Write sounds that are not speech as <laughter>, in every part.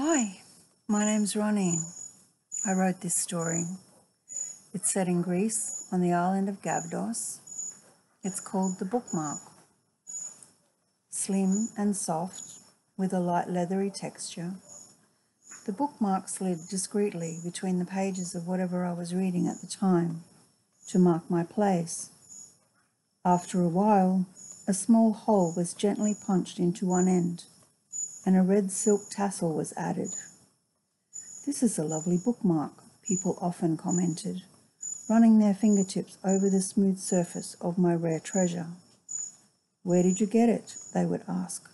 Hi, my name's Roni. I wrote this story. It's set in Greece on the island of Gavdos. It's called The Bookmark. Slim and soft, with a light leathery texture, the bookmark slid discreetly between the pages of whatever I was reading at the time to mark my place. After a while, a small hole was gently punched into one end and a red silk tassel was added. This is a lovely bookmark, people often commented, running their fingertips over the smooth surface of my rare treasure. Where did you get it? they would ask,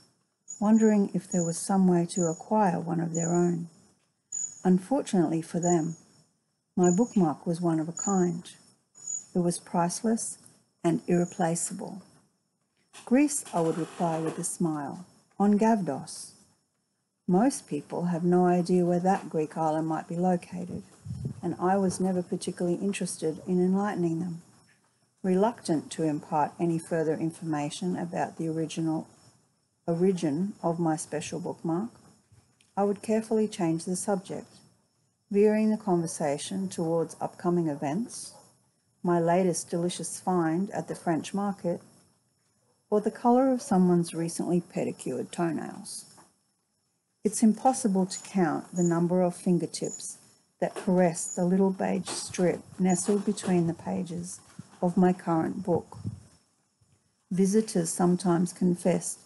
wondering if there was some way to acquire one of their own. Unfortunately for them, my bookmark was one of a kind. It was priceless and irreplaceable. Greece, I would reply with a smile, on Gavdos. Most people have no idea where that Greek island might be located, and I was never particularly interested in enlightening them. Reluctant to impart any further information about the original origin of my special bookmark, I would carefully change the subject, veering the conversation towards upcoming events, my latest delicious find at the French market, or the colour of someone's recently pedicured toenails. It's impossible to count the number of fingertips that caress the little beige strip nestled between the pages of my current book. Visitors sometimes confessed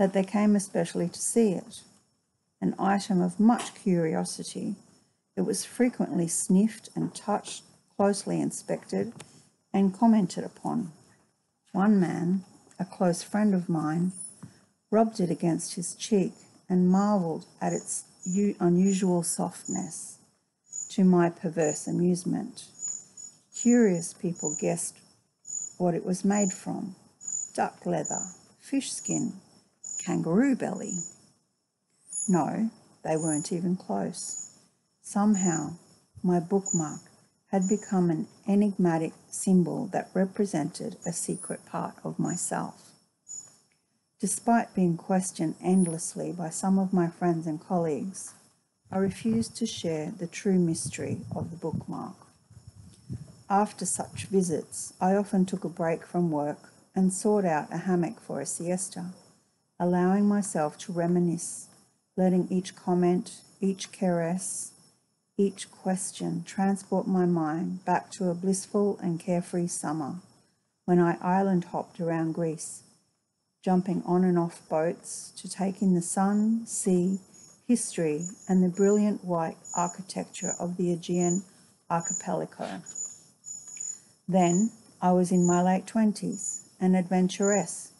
that they came especially to see it. An item of much curiosity, it was frequently sniffed and touched, closely inspected, and commented upon. One man, a close friend of mine, rubbed it against his cheek and marvelled at its unusual softness, to my perverse amusement. Curious people guessed what it was made from duck leather, fish skin, kangaroo belly. No, they weren't even close. Somehow, my bookmark had become an enigmatic symbol that represented a secret part of myself. Despite being questioned endlessly by some of my friends and colleagues, I refused to share the true mystery of the bookmark. After such visits, I often took a break from work and sought out a hammock for a siesta, allowing myself to reminisce, letting each comment, each caress, each question transport my mind back to a blissful and carefree summer when I island hopped around Greece jumping on and off boats to take in the sun, sea, history, and the brilliant white architecture of the Aegean archipelago. Then I was in my late twenties, an adventuress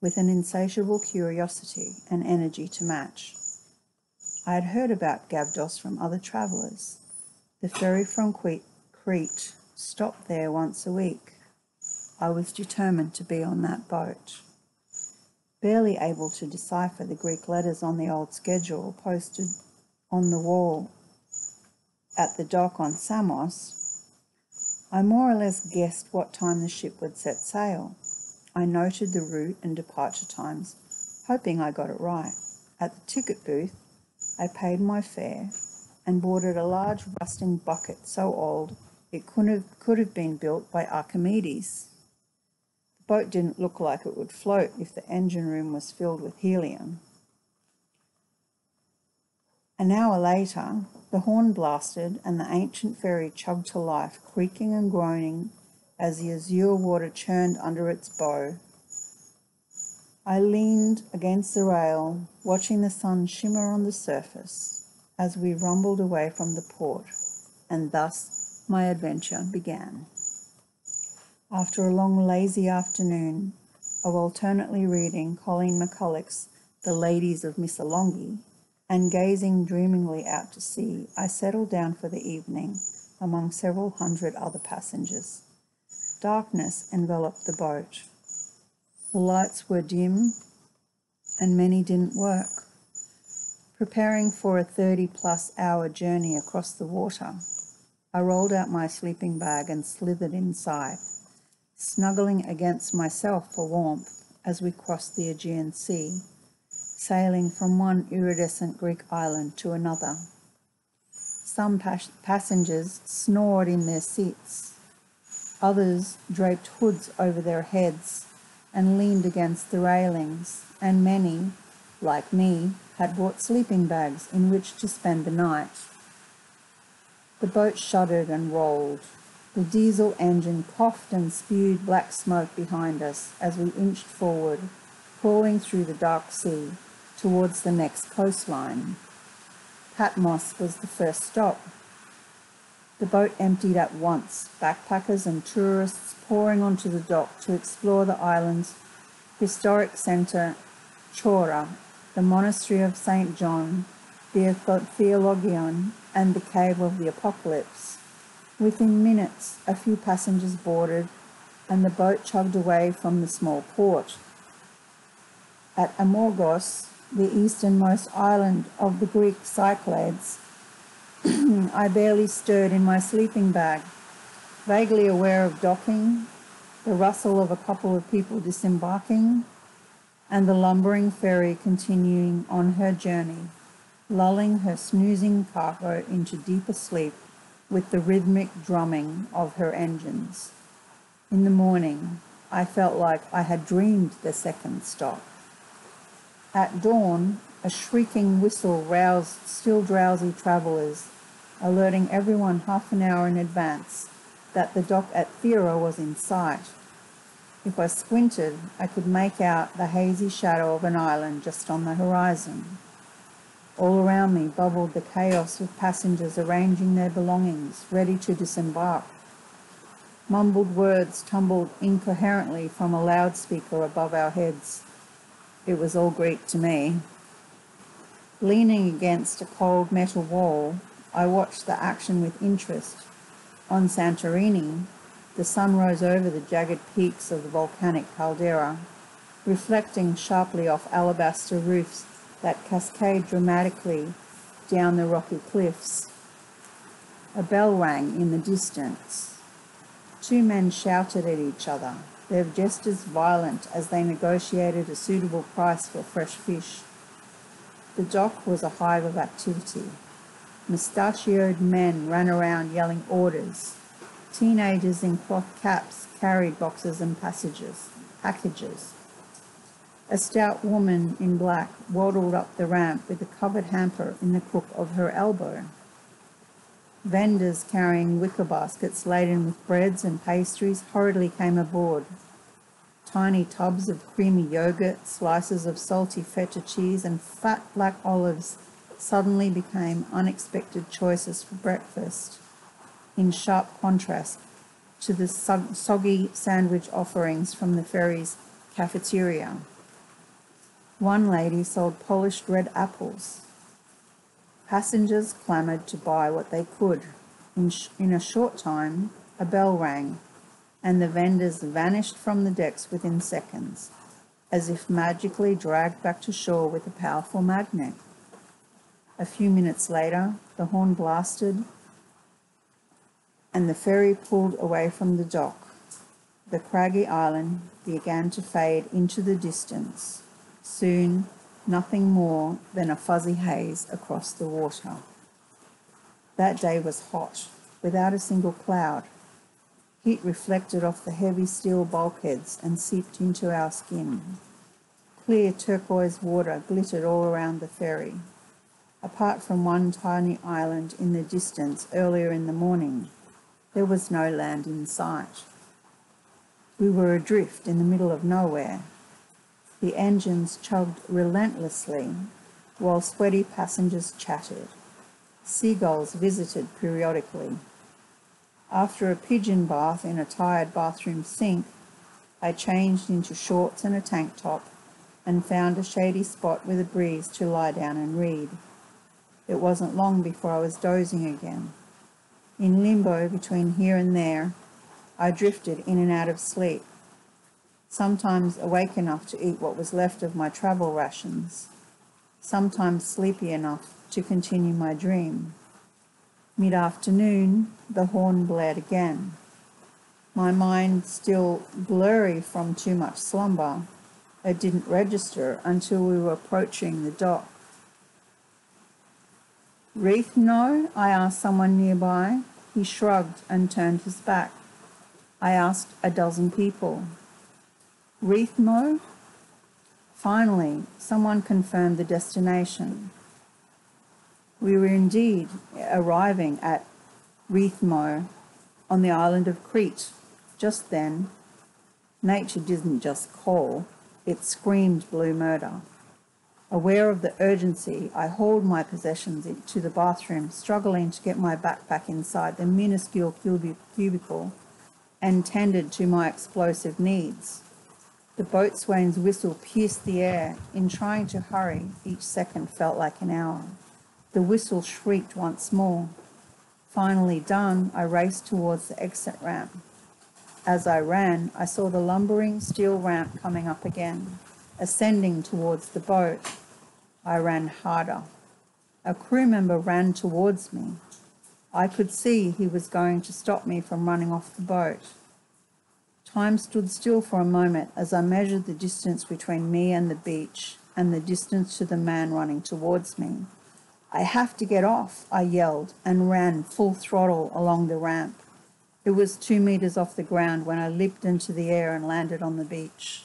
with an insatiable curiosity and energy to match. I had heard about Gavdos from other travellers. The ferry from Crete stopped there once a week. I was determined to be on that boat barely able to decipher the Greek letters on the old schedule posted on the wall at the dock on Samos, I more or less guessed what time the ship would set sail. I noted the route and departure times, hoping I got it right. At the ticket booth, I paid my fare and boarded a large rusting bucket so old it could have, could have been built by Archimedes boat didn't look like it would float if the engine room was filled with helium. An hour later, the horn blasted and the ancient ferry chugged to life, creaking and groaning as the azure water churned under its bow. I leaned against the rail, watching the sun shimmer on the surface as we rumbled away from the port, and thus my adventure began. After a long lazy afternoon of alternately reading Colleen McCullough's The Ladies of Missolonghi and gazing dreamingly out to sea, I settled down for the evening among several hundred other passengers. Darkness enveloped the boat. The lights were dim and many didn't work. Preparing for a 30 plus hour journey across the water, I rolled out my sleeping bag and slithered inside snuggling against myself for warmth as we crossed the Aegean Sea, sailing from one iridescent Greek island to another. Some pas- passengers snored in their seats. Others draped hoods over their heads and leaned against the railings, and many, like me, had brought sleeping bags in which to spend the night. The boat shuddered and rolled. The diesel engine coughed and spewed black smoke behind us as we inched forward, crawling through the dark sea towards the next coastline. Patmos was the first stop. The boat emptied at once, backpackers and tourists pouring onto the dock to explore the island's historic centre, Chora, the monastery of St. John, the Theologian, and the Cave of the Apocalypse. Within minutes, a few passengers boarded, and the boat chugged away from the small port. At Amorgos, the easternmost island of the Greek Cyclades, <clears throat> I barely stirred in my sleeping bag, vaguely aware of docking, the rustle of a couple of people disembarking, and the lumbering ferry continuing on her journey, lulling her snoozing cargo into deeper sleep with the rhythmic drumming of her engines. In the morning, I felt like I had dreamed the second stop. At dawn, a shrieking whistle roused still drowsy travellers, alerting everyone half an hour in advance that the dock at Thera was in sight. If I squinted, I could make out the hazy shadow of an island just on the horizon. All around me bubbled the chaos of passengers arranging their belongings, ready to disembark. Mumbled words tumbled incoherently from a loudspeaker above our heads. It was all Greek to me. Leaning against a cold metal wall, I watched the action with interest. On Santorini, the sun rose over the jagged peaks of the volcanic caldera, reflecting sharply off alabaster roofs that cascade dramatically down the rocky cliffs. A bell rang in the distance. Two men shouted at each other, their gestures violent as they negotiated a suitable price for fresh fish. The dock was a hive of activity. Mustachioed men ran around yelling orders, Teenagers in cloth caps carried boxes and passages, packages. A stout woman in black waddled up the ramp with a covered hamper in the crook of her elbow. Vendors carrying wicker baskets laden with breads and pastries hurriedly came aboard. Tiny tubs of creamy yogurt, slices of salty feta cheese, and fat black olives suddenly became unexpected choices for breakfast in sharp contrast to the soggy sandwich offerings from the ferry's cafeteria. One lady sold polished red apples. Passengers clamoured to buy what they could. In, in a short time, a bell rang, and the vendors vanished from the decks within seconds, as if magically dragged back to shore with a powerful magnet. A few minutes later, the horn blasted, and the ferry pulled away from the dock. The craggy island began to fade into the distance. Soon, nothing more than a fuzzy haze across the water. That day was hot, without a single cloud. Heat reflected off the heavy steel bulkheads and seeped into our skin. Clear turquoise water glittered all around the ferry. Apart from one tiny island in the distance earlier in the morning, there was no land in sight. We were adrift in the middle of nowhere. The engines chugged relentlessly while sweaty passengers chatted. Seagulls visited periodically. After a pigeon bath in a tired bathroom sink, I changed into shorts and a tank top and found a shady spot with a breeze to lie down and read. It wasn't long before I was dozing again. In limbo between here and there, I drifted in and out of sleep, sometimes awake enough to eat what was left of my travel rations, sometimes sleepy enough to continue my dream. Mid afternoon, the horn blared again. My mind still blurry from too much slumber, It didn't register until we were approaching the dock. Reef no? I asked someone nearby. He shrugged and turned his back. I asked a dozen people. Rethymno? Finally, someone confirmed the destination. We were indeed arriving at Rethymno on the island of Crete. Just then, nature didn't just call, it screamed blue murder. Aware of the urgency, I hauled my possessions into the bathroom, struggling to get my backpack inside the minuscule cubicle and tended to my explosive needs. The boatswain's whistle pierced the air. In trying to hurry, each second felt like an hour. The whistle shrieked once more. Finally done, I raced towards the exit ramp. As I ran, I saw the lumbering steel ramp coming up again, ascending towards the boat. I ran harder. A crew member ran towards me. I could see he was going to stop me from running off the boat. Time stood still for a moment as I measured the distance between me and the beach and the distance to the man running towards me. I have to get off, I yelled and ran full throttle along the ramp. It was two meters off the ground when I leaped into the air and landed on the beach.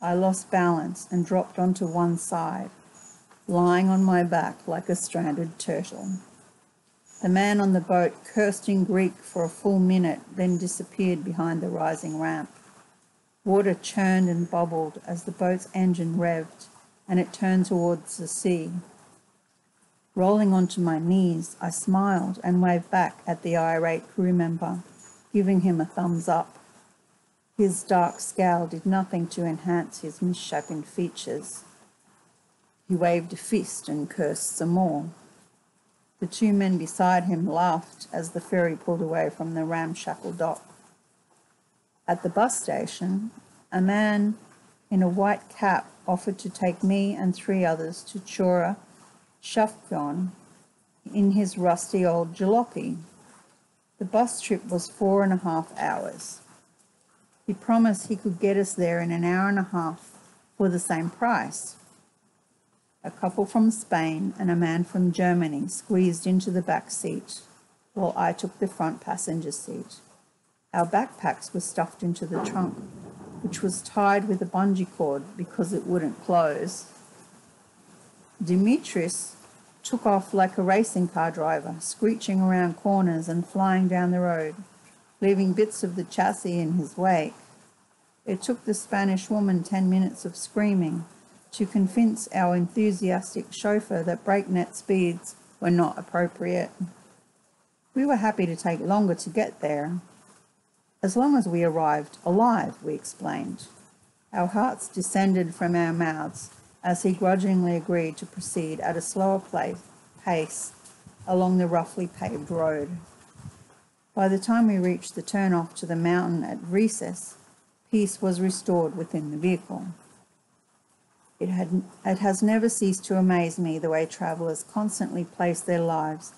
I lost balance and dropped onto one side lying on my back like a stranded turtle. The man on the boat cursed in Greek for a full minute, then disappeared behind the rising ramp. Water churned and bubbled as the boat's engine revved and it turned towards the sea. Rolling onto my knees, I smiled and waved back at the irate crew member, giving him a thumbs up. His dark scowl did nothing to enhance his misshapen features. He waved a fist and cursed some more. The two men beside him laughed as the ferry pulled away from the ramshackle dock. At the bus station, a man in a white cap offered to take me and three others to Chora Sfakion in his rusty old jalopy. The bus trip was four and a half hours. He promised he could get us there in an hour and a half for the same price a couple from Spain and a man from Germany squeezed into the back seat, while I took the front passenger seat. Our backpacks were stuffed into the trunk, which was tied with a bungee cord because it wouldn't close. Dimitris took off like a racing car driver, screeching around corners and flying down the road, leaving bits of the chassis in his wake. It took the Spanish woman ten minutes of screaming to convince our enthusiastic chauffeur that breakneck speeds were not appropriate. We were happy to take longer to get there, as long as we arrived alive, we explained. Our hearts descended from our mouths as he grudgingly agreed to proceed at a slower pace along the roughly paved road. By the time we reached the turn off to the mountain at Recess, peace was restored within the vehicle. It, had, it has never ceased to amaze me the way travellers constantly place their lives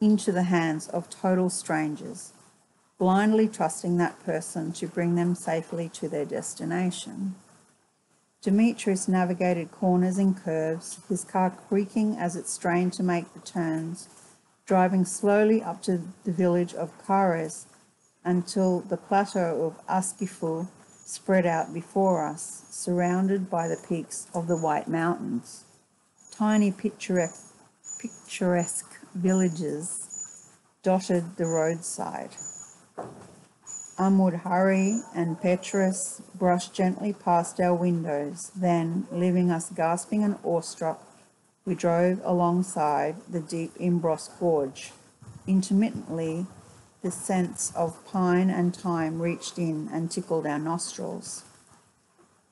into the hands of total strangers, blindly trusting that person to bring them safely to their destination. Demetrius navigated corners and curves, his car creaking as it strained to make the turns, driving slowly up to the village of Kares until the plateau of Askifou spread out before us, surrounded by the peaks of the White Mountains. Tiny picturesque, picturesque villages dotted the roadside. Ammoudari and Petres brushed gently past our windows, then, leaving us gasping and awestruck, we drove alongside the deep Imbros Gorge. Intermittently, the scents of pine and thyme reached in and tickled our nostrils.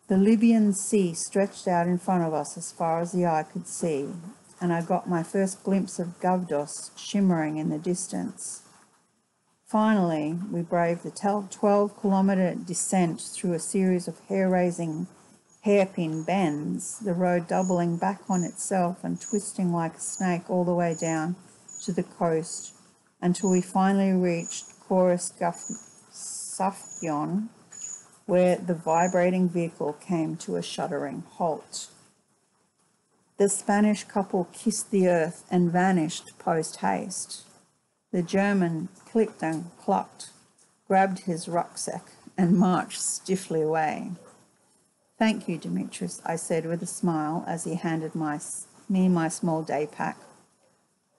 The Libyan Sea stretched out in front of us as far as the eye could see, and I got my first glimpse of Gavdos shimmering in the distance. Finally, we braved the 12 kilometre descent through a series of hair raising hairpin bends, the road doubling back on itself and twisting like a snake all the way down to the coast until we finally reached Chora Sfakion where the vibrating vehicle came to a shuddering halt. The Spanish couple kissed the earth and vanished post haste. The German clicked and clucked, grabbed his rucksack, and marched stiffly away. Thank you, Demetrius, I said with a smile as he handed my, me my small day pack.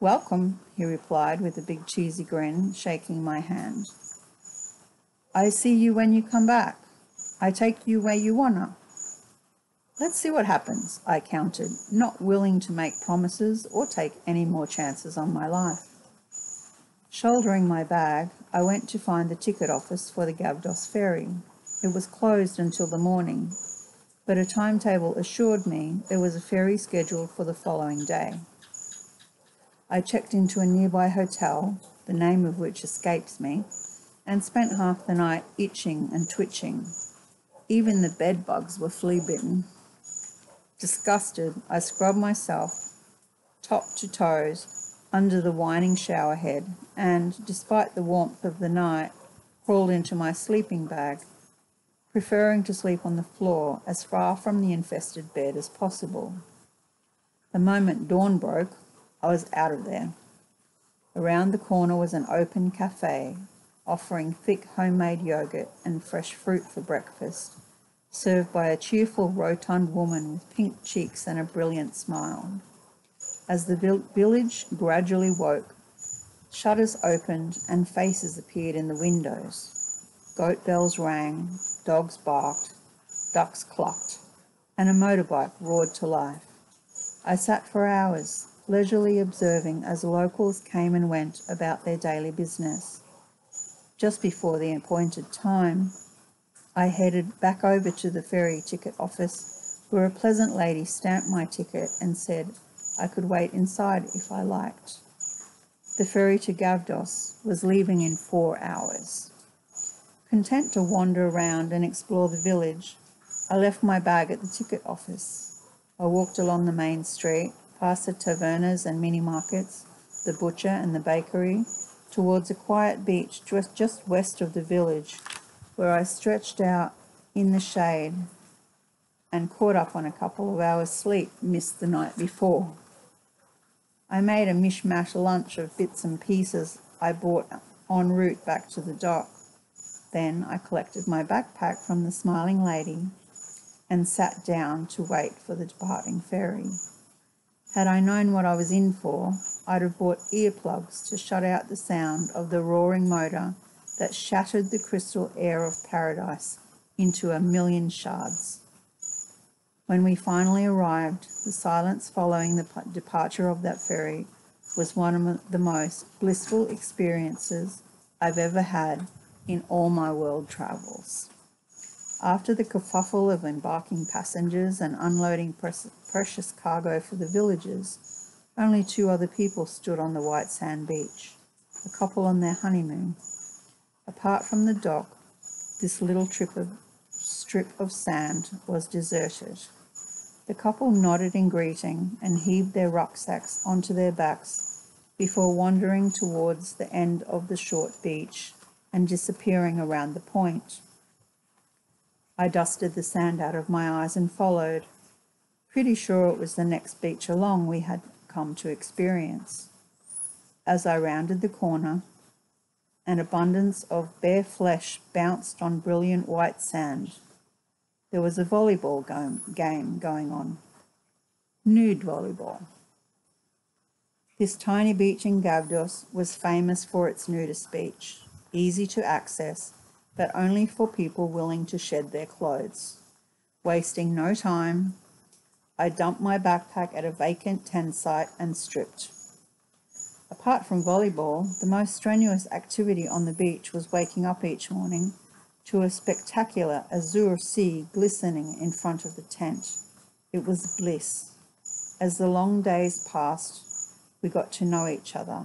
Welcome, he replied with a big cheesy grin, shaking my hand. I see you when you come back. I take you where you wanna. Let's see what happens, I countered, not willing to make promises or take any more chances on my life. Shouldering my bag, I went to find the ticket office for the Gavdos ferry. It was closed until the morning, but a timetable assured me there was a ferry scheduled for the following day. I checked into a nearby hotel, the name of which escapes me, and spent half the night itching and twitching. Even the bed bugs were flea bitten. Disgusted, I scrubbed myself, top to toes, under the whining shower head, and, despite the warmth of the night, crawled into my sleeping bag, preferring to sleep on the floor as far from the infested bed as possible. The moment dawn broke, I was out of there. Around the corner was an open cafe offering thick homemade yogurt and fresh fruit for breakfast, served by a cheerful, rotund woman with pink cheeks and a brilliant smile. As the village gradually woke, shutters opened and faces appeared in the windows. Goat bells rang, dogs barked, ducks clucked, and a motorbike roared to life. I sat for hours, leisurely observing as locals came and went about their daily business. Just before the appointed time, I headed back over to the ferry ticket office where a pleasant lady stamped my ticket and said I could wait inside if I liked. The ferry to Gavdos was leaving in four hours. Content to wander around and explore the village, I left my bag at the ticket office. I walked along the main street, past the tavernas and mini markets, the butcher and the bakery, towards a quiet beach just, just west of the village, where I stretched out in the shade and caught up on a couple of hours' sleep missed the night before. I made a mishmash lunch of bits and pieces I bought en route back to the dock. Then I collected my backpack from the smiling lady and sat down to wait for the departing ferry. Had I known what I was in for, I'd have bought earplugs to shut out the sound of the roaring motor that shattered the crystal air of paradise into a million shards. When we finally arrived, the silence following the departure of that ferry was one of the most blissful experiences I've ever had in all my world travels. After the kerfuffle of embarking passengers and unloading precious cargo for the villagers, only two other people stood on the white sand beach, a couple on their honeymoon. Apart from the dock, this little of, strip of sand was deserted. The couple nodded in greeting and heaved their rucksacks onto their backs before wandering towards the end of the short beach and disappearing around the point. I dusted the sand out of my eyes and followed, pretty sure it was the next beach along we had come to experience. As I rounded the corner, an abundance of bare flesh bounced on brilliant white sand. There was a volleyball game going on. Nude volleyball. This tiny beach in Gavdos was famous for its nudist beach, easy to access, but only for people willing to shed their clothes. Wasting no time, I dumped my backpack at a vacant tent site and stripped. Apart from volleyball, the most strenuous activity on the beach was waking up each morning to a spectacular azure sea glistening in front of the tent. It was bliss. As the long days passed, we got to know each other.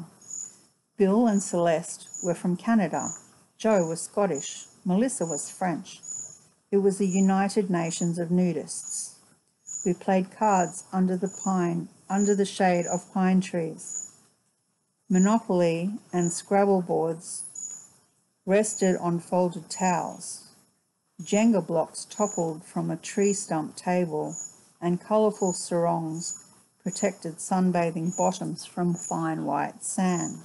Bill and Celeste were from Canada. Joe was Scottish. Melissa was French. It was the United Nations of Nudists. We played cards under the pine, under the shade of pine trees. Monopoly and Scrabble boards rested on folded towels. Jenga blocks toppled from a tree stump table, and colourful sarongs protected sunbathing bottoms from fine white sand.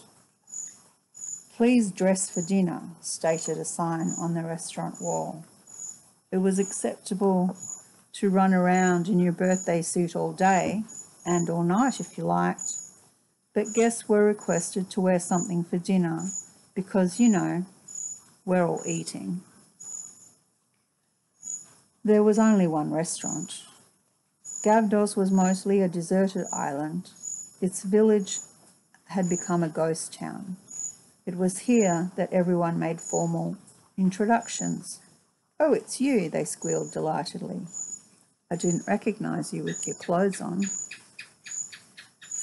Please dress for dinner, stated a sign on the restaurant wall. It was acceptable to run around in your birthday suit all day and all night if you liked, but guests were requested to wear something for dinner because, you know, we're all eating. There was only one restaurant, Gavdos was mostly a deserted island. Its village had become a ghost town. It was here that everyone made formal introductions. Oh, it's you, they squealed delightedly. I didn't recognize you with your clothes on.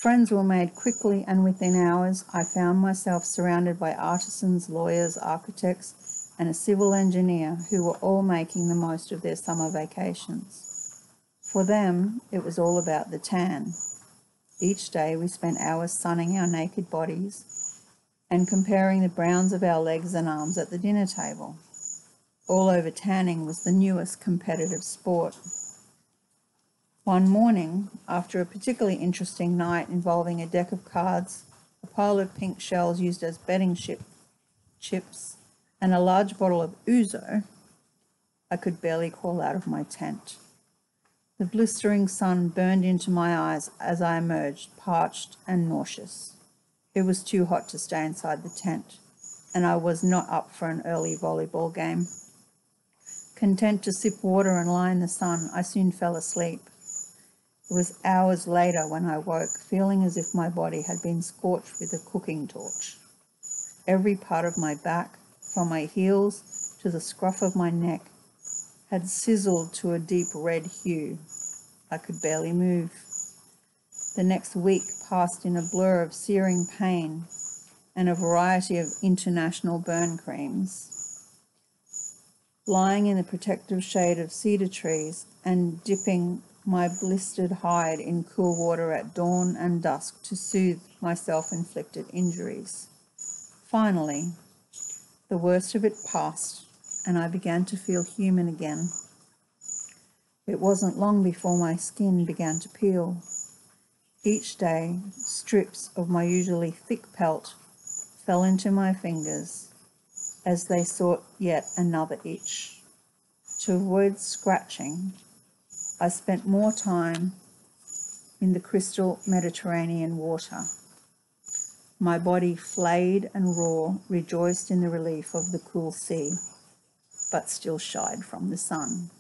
Friends were made quickly, and within hours I found myself surrounded by artisans, lawyers, architects, and a civil engineer who were all making the most of their summer vacations. For them, it was all about the tan. Each day we spent hours sunning our naked bodies and comparing the browns of our legs and arms at the dinner table. All over tanning was the newest competitive sport. One morning, after a particularly interesting night involving a deck of cards, a pile of pink shells used as betting chip, chips, and a large bottle of ouzo, I could barely crawl out of my tent. The blistering sun burned into my eyes as I emerged, parched and nauseous. It was too hot to stay inside the tent, and I was not up for an early volleyball game. Content to sip water and lie in the sun, I soon fell asleep. It was hours later when I woke, feeling as if my body had been scorched with a cooking torch. Every part of my back, from my heels to the scruff of my neck, had sizzled to a deep red hue. I could barely move. The next week passed in a blur of searing pain and a variety of international burn creams. Lying in the protective shade of cedar trees and dipping my blistered hide in cool water at dawn and dusk to soothe my self inflicted injuries. Finally, the worst of it passed, and I began to feel human again. It wasn't long before my skin began to peel. Each day, strips of my usually thick pelt fell into my fingers as they sought yet another itch. To avoid scratching, I spent more time in the crystal Mediterranean water. My body, flayed and raw, rejoiced in the relief of the cool sea but still shied from the sun.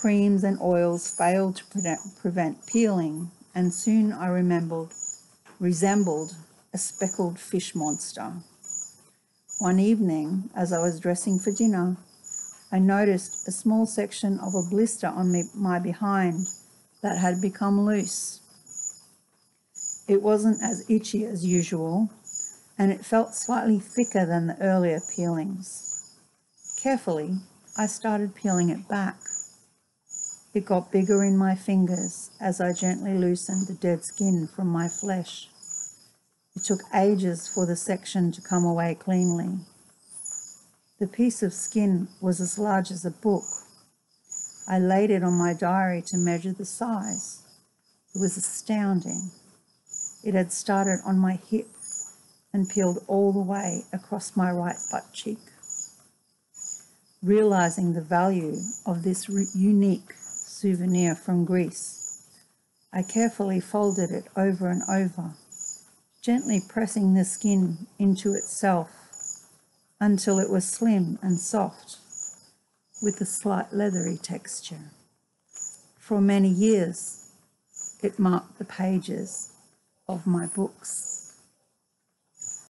Creams and oils failed to prevent peeling, and soon I remembered, resembled a speckled fish monster. One evening, as I was dressing for dinner, I noticed a small section of a blister on me, my behind that had become loose. It wasn't as itchy as usual, and it felt slightly thicker than the earlier peelings. Carefully, I started peeling it back. It got bigger in my fingers as I gently loosened the dead skin from my flesh. It took ages for the section to come away cleanly. The piece of skin was as large as a book. I laid it on my diary to measure the size. It was astounding. It had started on my hip and peeled all the way across my right butt cheek realizing the value of this unique souvenir from Greece. I carefully folded it over and over, gently pressing the skin into itself until it was slim and soft with a slight leathery texture. For many years, it marked the pages of my books.